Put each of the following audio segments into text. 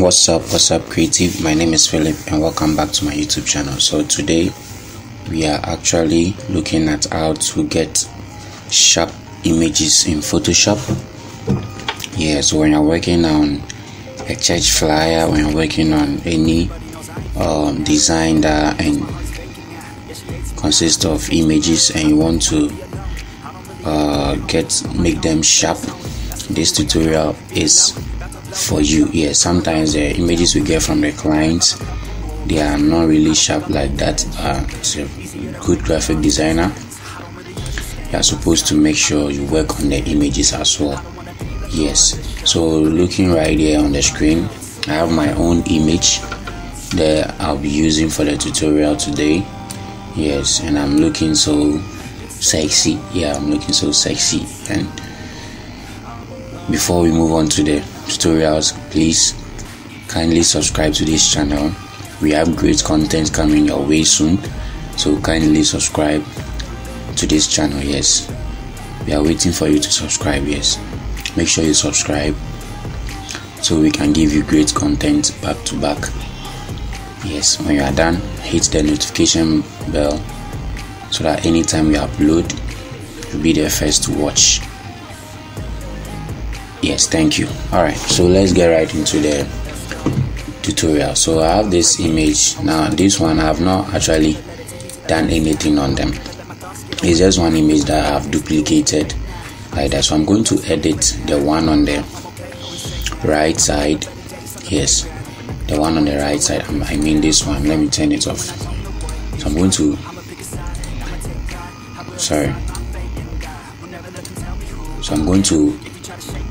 what's up what's up creative? My name is philip and welcome back to my youtube channel. So today we are actually looking at how to get sharp images in photoshop. Yeah so when you're working on a church flyer when you're working on any um, design that and consists of images and you want to uh, get make them sharp this tutorial is for you. Yeah sometimes the images we get from the clients they are not really sharp like that. Uh, it's a good graphic designer. You are supposed to make sure you work on the images as well. Yes. So looking right here on the screen i have my own image that i'll be using for the tutorial today. Yes and i'm looking so sexy. Yeah i'm looking so sexy. And before we move on to the tutorials please kindly subscribe to this channel. We have great content coming your way soon so kindly subscribe to this channel yes. We are waiting for you to subscribe yes. Make sure you subscribe so we can give you great content back to back. Yes when you are done hit the notification bell so that anytime we upload you'll be the first to watch yes thank you. All right so let's get right into the tutorial. So i have this image. Now this one i have not actually done anything on them. It's just one image that i have duplicated like that. So i'm going to edit the one on the right side. Yes the one on the right side. Um, I mean this one. Let me turn it off. So i'm going to sorry. So i'm going to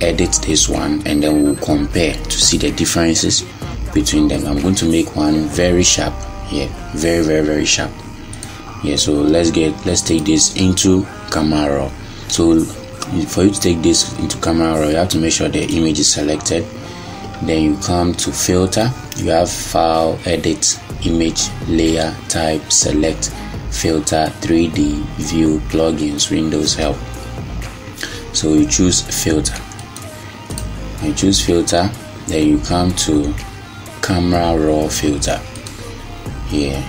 edit this one and then we'll compare to see the differences between them. I'm going to make one very sharp yeah very very very sharp. Yeah so let's get let's take this into camera so for you to take this into camera you have to make sure the image is selected. Then you come to filter. You have file edit image layer type select filter 3d view plugins windows help. So you choose filter you choose filter then you come to camera raw filter. Here.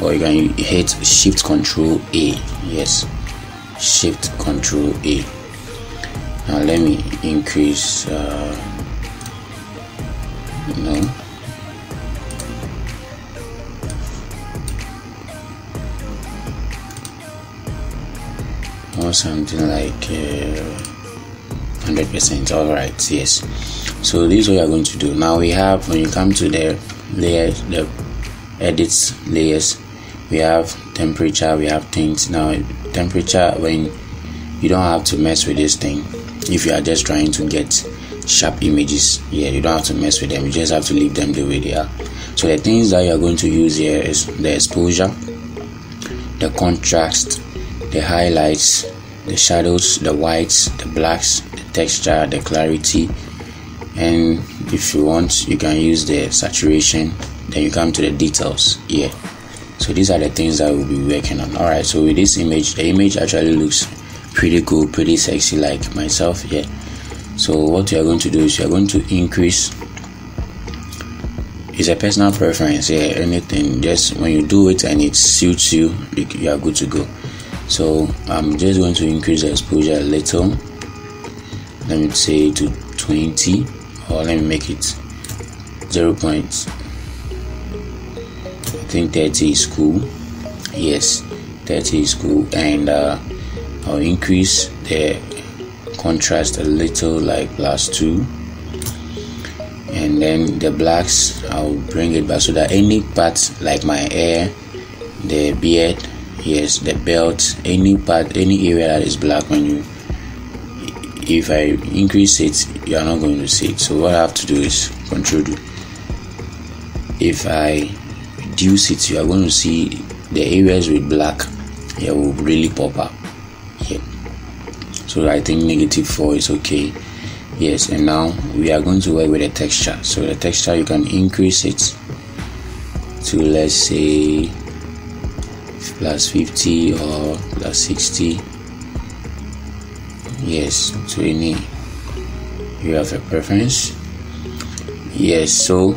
Or you can hit shift control a. Yes. Shift control a. Now let me increase uh, no or something like uh, 100% all right yes. So this is what you're going to do. Now we have when you come to the layers the edits layers we have temperature we have things now temperature when you don't have to mess with this thing if you are just trying to get sharp images yeah you don't have to mess with them. You just have to leave them the way they are. So the things that you're going to use here is the exposure the contrast the highlights the shadows the whites the blacks texture the clarity. And if you want you can use the saturation. Then you come to the details here. So these are the things that we'll be working on. All right so with this image the image actually looks pretty cool pretty sexy like myself here so what you are going to do is you are going to increase it's a personal preference yeah anything. Just when you do it and it suits you you are good to go. So i'm just going to increase the exposure a little let me say to 20 or let me make it 0. Point. I think 30 is cool yes 30 is cool and uh, I'll increase the contrast a little like plus 2 and then the blacks I'll bring it back so that any part like my hair the beard yes the belt any part any area that is black when you if I increase it you are not going to see it. So what I have to do is control do if I reduce it you are going to see the areas with black it will really pop up. So I think negative 4 is okay. Yes and now we are going to work with the texture. So the texture you can increase it to let's say plus 50 or plus 60 yes to any you have a preference? Yes so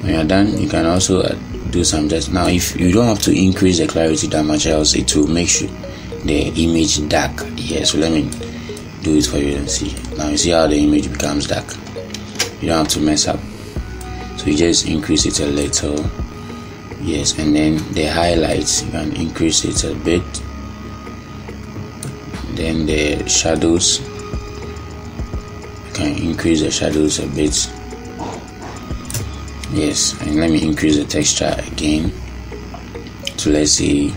when you're done you can also uh, do some just now if you don't have to increase the clarity that much else it will make sure the image dark. Yes so let me do it for you and see. Now you see how the image becomes dark. You don't have to mess up. So you just increase it a little. Yes and then the highlights you can increase it a bit then the shadows you can increase the shadows a bit. Yes and let me increase the texture again to let's say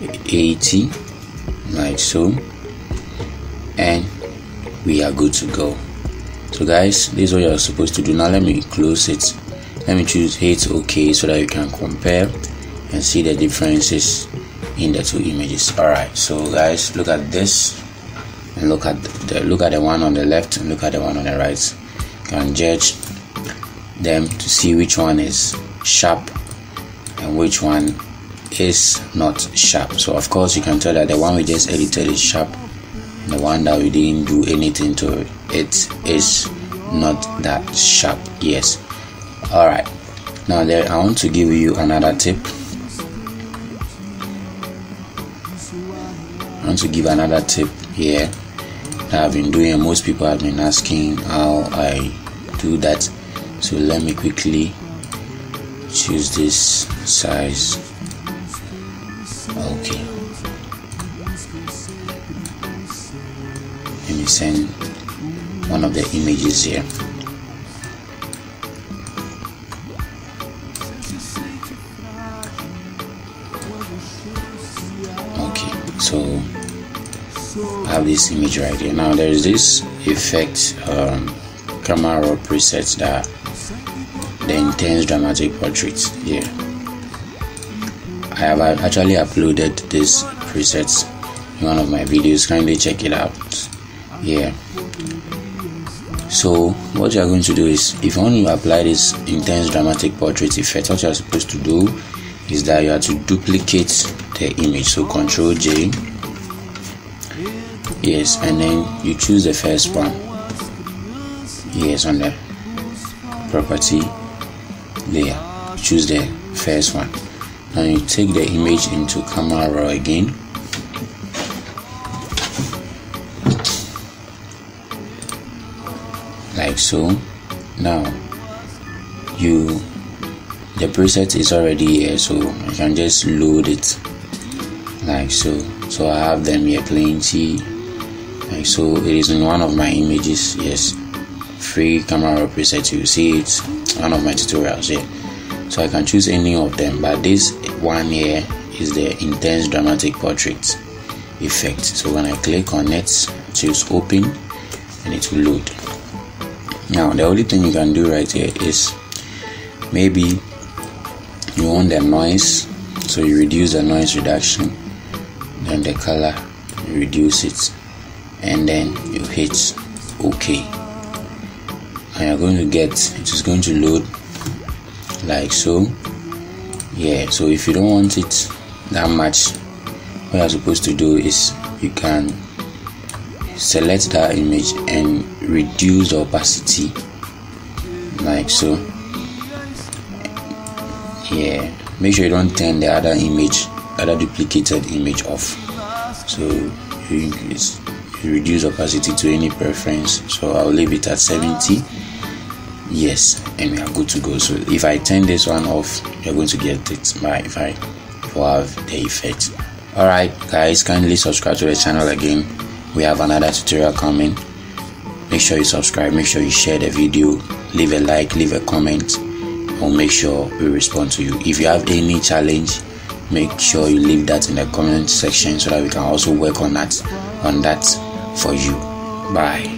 80 like so. And we are good to go. So guys this is what you're supposed to do. Now let me close it. Let me choose hit ok so that you can compare and see the differences in the two images. All right so guys look at this. And look at the look at the one on the left and look at the one on the right. You can judge them to see which one is sharp and which one is not sharp. So of course you can tell that the one we just edited is sharp. The one that we didn't do anything to it is not that sharp. Yes. All right. Now there i want to give you another tip want to give another tip here. That i've been doing most people have been asking how i do that. So let me quickly choose this size. Okay. Let me send one of the images here so I have this image right here. Now there's this effect um, camera presets that the intense dramatic portrait here. I have actually uploaded this presets in one of my videos. Kindly check it out. Yeah. So what you are going to do is if you want to apply this intense dramatic portrait effect what you are supposed to do is that you have to duplicate the image. So control J. Yes and then you choose the first one. Yes on the property layer. Choose the first one. Now you take the image into camera raw again. Like so. Now you the preset is already here so I can just load it. Like so. So I have them here plenty. Like so it is in one of my images yes. Free camera preset you see it. One of my tutorials here. So I can choose any of them but this one here is the intense dramatic portrait effect. So when I click on it choose open and it will load. Now the only thing you can do right here is maybe you want the noise so you reduce the noise reduction. Then the color you reduce it. And then you hit ok. And you're going to get it is going to load like so. Yeah so if you don't want it that much what you're supposed to do is you can select that image and reduce the opacity like so yeah. Make sure you don't turn the other image other duplicated image off. So you increase you reduce opacity to any preference. So i'll leave it at 70 yes and we are good to go. So if i turn this one off you're going to get it. By if i have the effect. All right guys kindly subscribe to the channel again. We have another tutorial coming. Make sure you subscribe make sure you share the video leave a like leave a comment or make sure we respond to you. If you have any challenge make sure you leave that in the comment section so that we can also work on that on that for you. Bye